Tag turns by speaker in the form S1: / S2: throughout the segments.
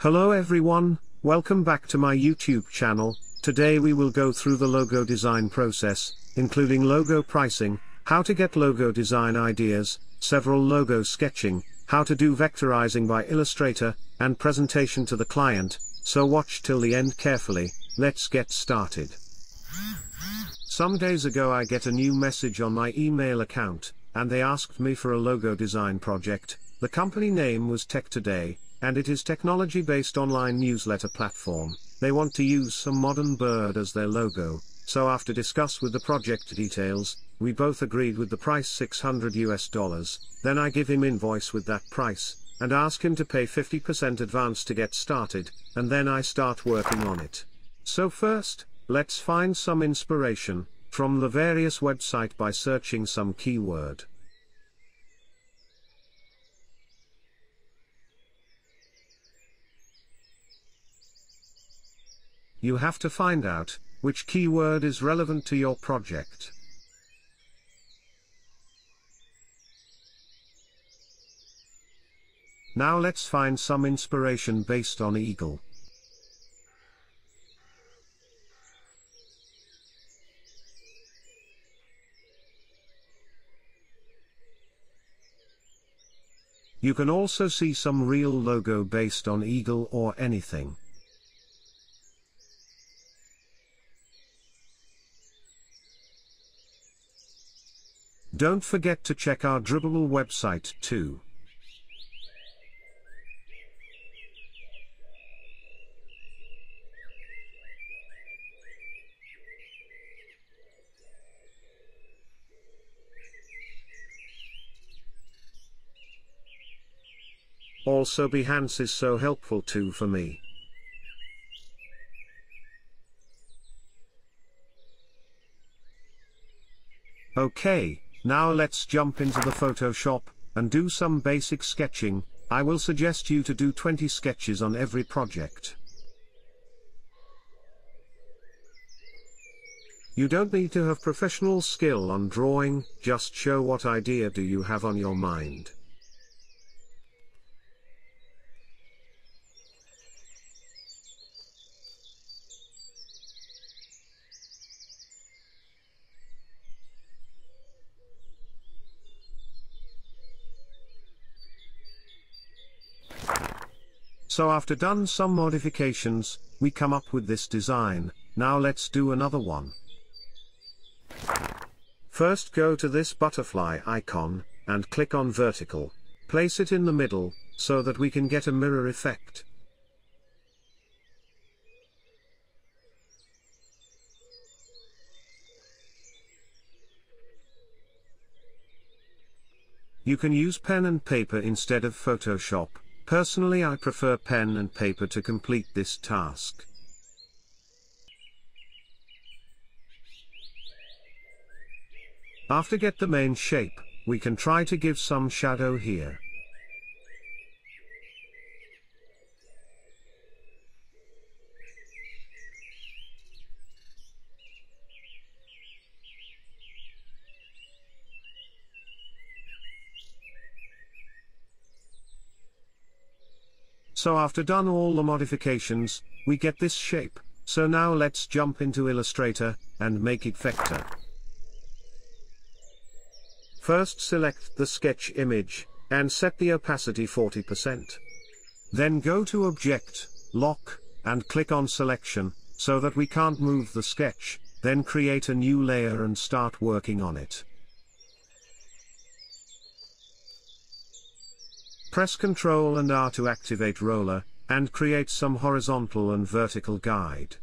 S1: Hello everyone, welcome back to my YouTube channel. Today we will go through the logo design process, including logo pricing, how to get logo design ideas, several logo sketching, how to do vectorizing by Illustrator, and presentation to the client, so watch till the end carefully, let's get started. Some days ago I get a new message on my email account, and they asked me for a logo design project, the company name was Tech Today, and it is technology-based online newsletter platform. They want to use some modern bird as their logo, so after discuss with the project details, we both agreed with the price 600 US dollars, then I give him invoice with that price, and ask him to pay 50% advance to get started, and then I start working on it. So first, let's find some inspiration, from the various website by searching some keyword. You have to find out, which keyword is relevant to your project. Now let's find some inspiration based on eagle. You can also see some real logo based on eagle or anything. Don't forget to check our Dribbble website too. Also Behance is so helpful too for me. Okay, now let's jump into the Photoshop, and do some basic sketching, I will suggest you to do 20 sketches on every project. You don't need to have professional skill on drawing, just show what idea do you have on your mind. So after done some modifications, we come up with this design, now let's do another one. First go to this butterfly icon, and click on vertical. Place it in the middle, so that we can get a mirror effect. You can use pen and paper instead of Photoshop, Personally I prefer pen and paper to complete this task. After get the main shape, we can try to give some shadow here. So after done all the modifications, we get this shape, so now let's jump into Illustrator, and make it vector. First select the sketch image, and set the opacity 40%. Then go to Object, Lock, and click on Selection, so that we can't move the sketch, then create a new layer and start working on it. Press Ctrl and R to activate ruler, and create some horizontal and vertical guide.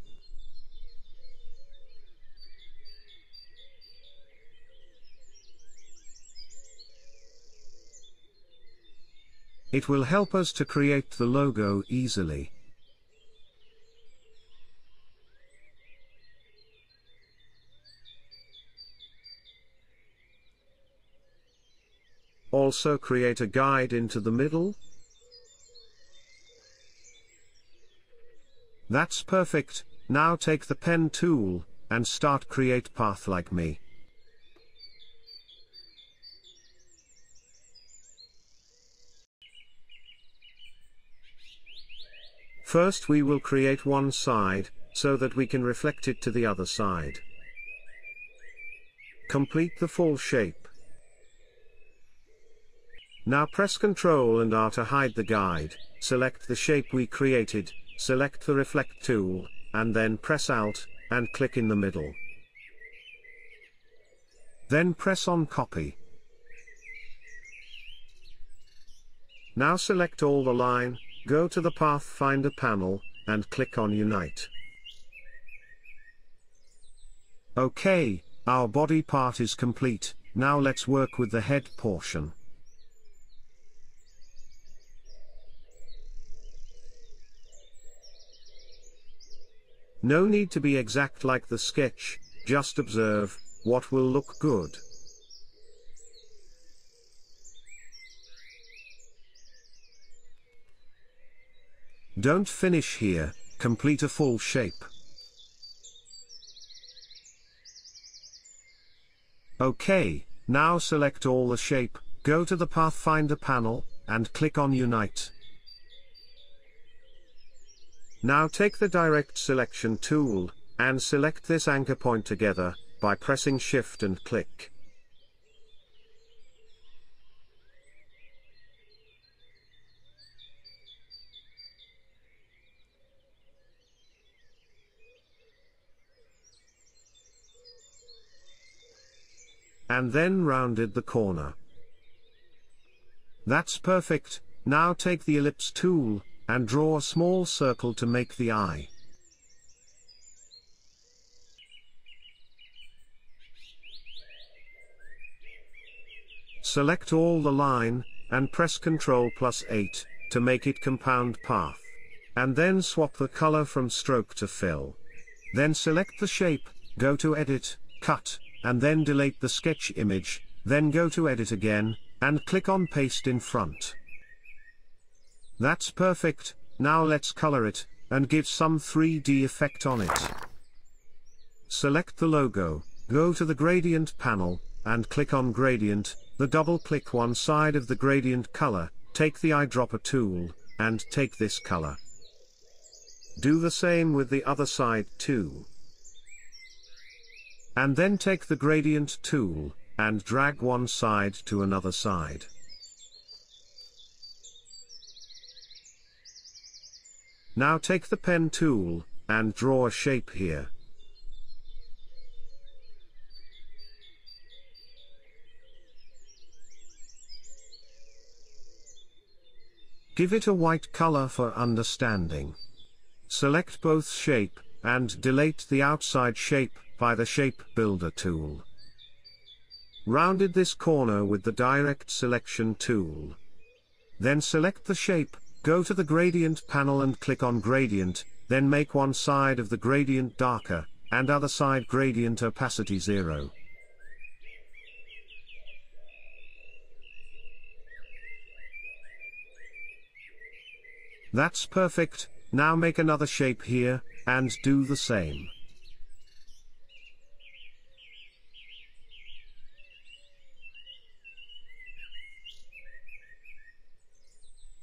S1: It will help us to create the logo easily. Also create a guide into the middle. That's perfect, now take the pen tool, and start create path like me. First we will create one side, so that we can reflect it to the other side. Complete the full shape. Now press Ctrl and R to hide the guide, select the shape we created, select the Reflect tool, and then press Alt, and click in the middle. Then press on Copy. Now select all the line, go to the Pathfinder panel, and click on Unite. OK, our body part is complete, now let's work with the head portion. No need to be exact like the sketch, just observe, what will look good. Don't finish here, complete a full shape. OK, now select all the shape, go to the Pathfinder panel, and click on Unite. Now take the Direct Selection tool, and select this anchor point together, by pressing Shift and click. And then rounded the corner. That's perfect, now take the ellipse tool, and draw a small circle to make the eye. Select all the line, and press Ctrl plus 8, to make it compound path. And then swap the color from stroke to fill. Then select the shape, go to Edit, Cut, and then delete the sketch image, then go to Edit again, and click on Paste in front. That's perfect, now let's color it, and give some 3D effect on it. Select the logo, go to the gradient panel, and click on gradient, the double click one side of the gradient color, take the eyedropper tool, and take this color. Do the same with the other side too. And then take the gradient tool, and drag one side to another side. Now take the pen tool, and draw a shape here. Give it a white color for understanding. Select both shape, and delete the outside shape, by the Shape Builder tool. Rounded this corner with the Direct Selection tool. Then select the shape, Go to the gradient panel and click on gradient, then make one side of the gradient darker, and other side gradient opacity 0. That's perfect, now make another shape here, and do the same.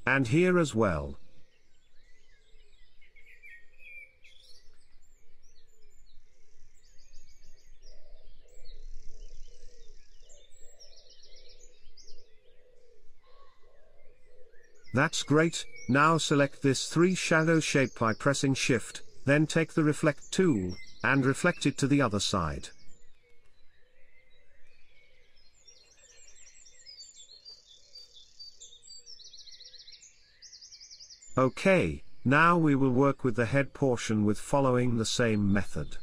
S1: And here as well. That's great, now select this 3 shadow shape by pressing shift, then take the reflect tool, and reflect it to the other side. OK, now we will work with the head portion with following the same method.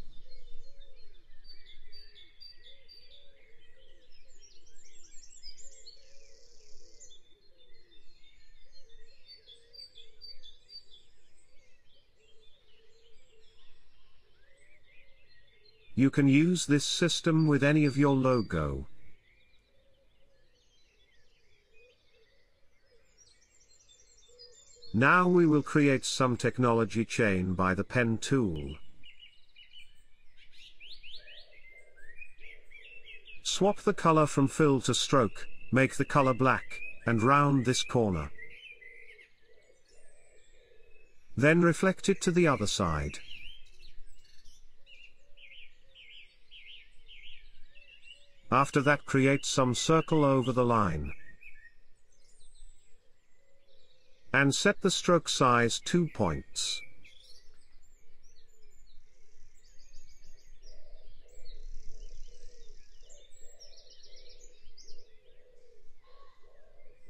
S1: You can use this system with any of your logo. Now we will create some technology chain by the pen tool. Swap the color from fill to stroke, make the color black, and round this corner. Then reflect it to the other side. After that create some circle over the line. And set the stroke size 2 points.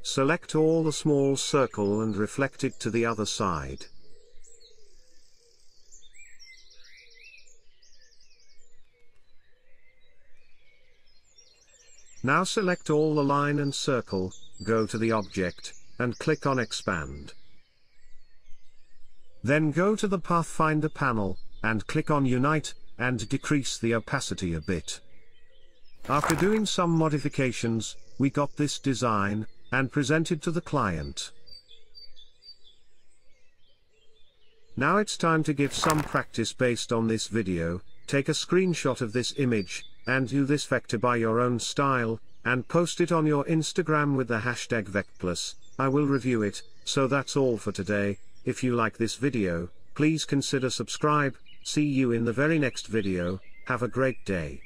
S1: Select all the small circle and reflect it to the other side. Now select all the line and circle, go to the object, and click on Expand. Then go to the Pathfinder panel, and click on Unite, and decrease the opacity a bit. After doing some modifications, we got this design, and presented to the client. Now it's time to give some practice based on this video, take a screenshot of this image, and do this vector by your own style, and post it on your Instagram with the hashtag VectPlus, I will review it, so that's all for today, if you like this video, please consider subscribe, see you in the very next video, have a great day.